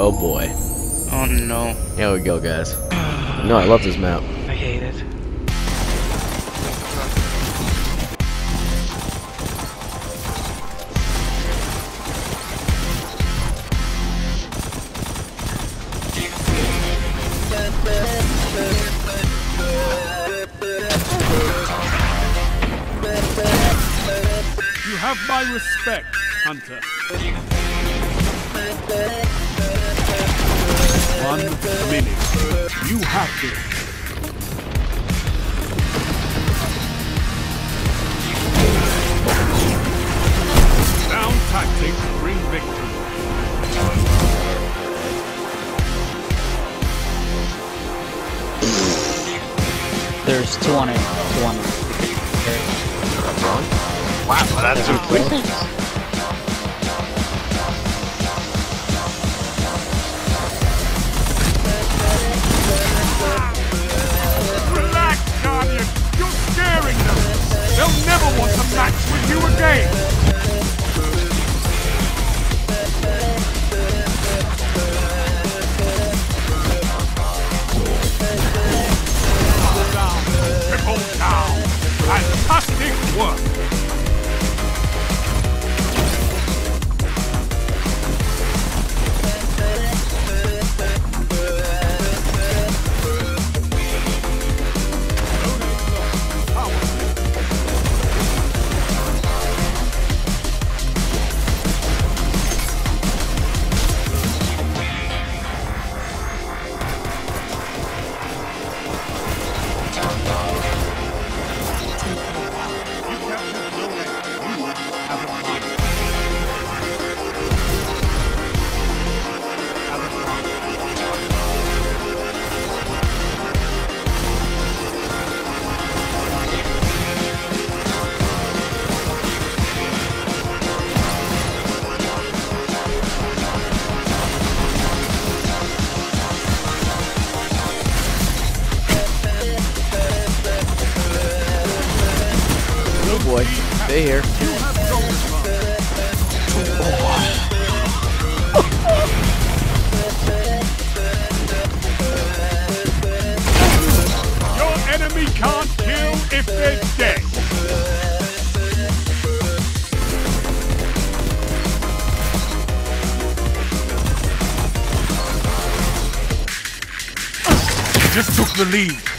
Oh boy. Oh no. Here we go, guys. No, I love this map. I hate it. You have my respect, Hunter. One minute. You have to. Sound tactics bring victory. There's two on it. Two on it. Wow, that's so quick. Never want to match with you again. Boy. Stay here. Your enemy can't kill if they're dead. Just took the lead.